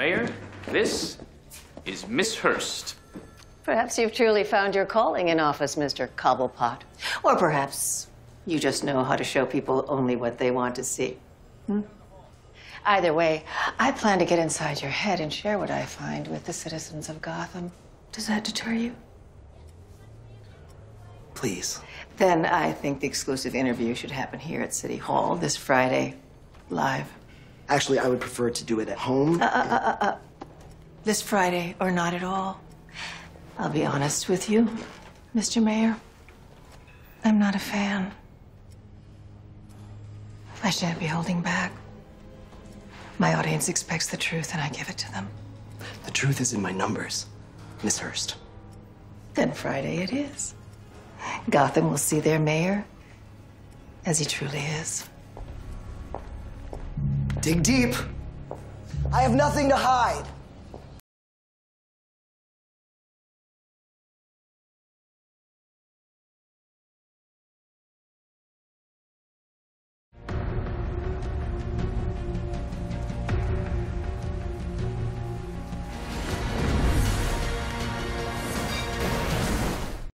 Mayor, this is Miss Hearst. Perhaps you've truly found your calling in office, Mr. Cobblepot. Or perhaps you just know how to show people only what they want to see. Hmm? Either way, I plan to get inside your head and share what I find with the citizens of Gotham. Does that deter you? Please. Then I think the exclusive interview should happen here at City Hall this Friday, live. Actually, I would prefer to do it at home. Uh, uh, uh, this Friday or not at all. I'll be honest with you, Mr. Mayor. I'm not a fan. I shan't be holding back. My audience expects the truth, and I give it to them. the truth is in my numbers, Miss Hearst. Then Friday it is. Gotham will see their mayor as he truly is. Dig deep. I have nothing to hide.